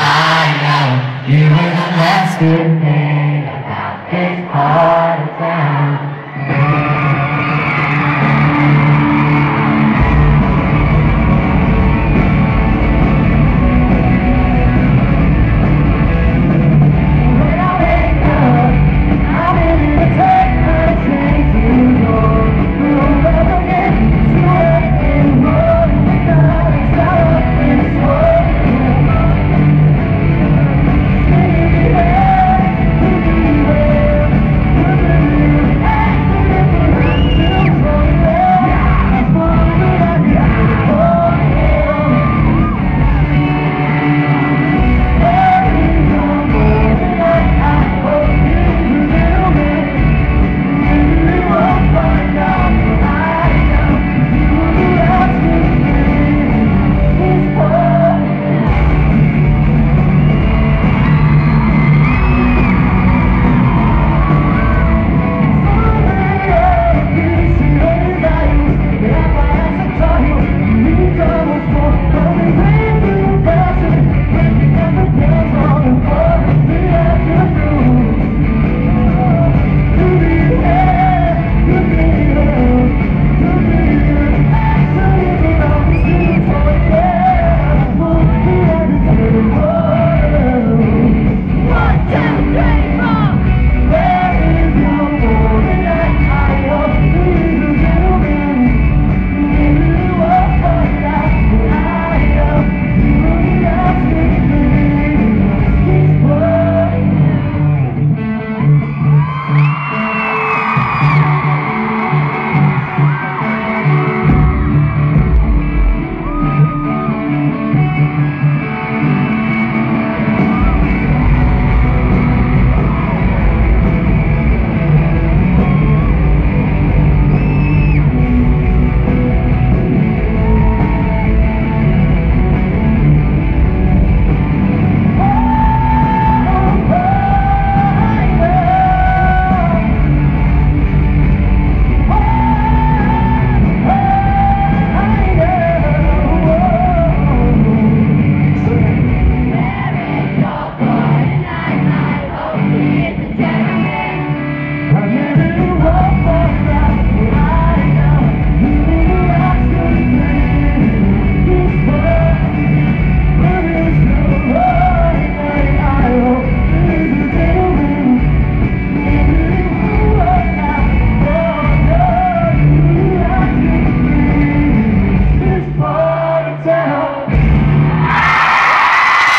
I know you were the last good thing about this part of town.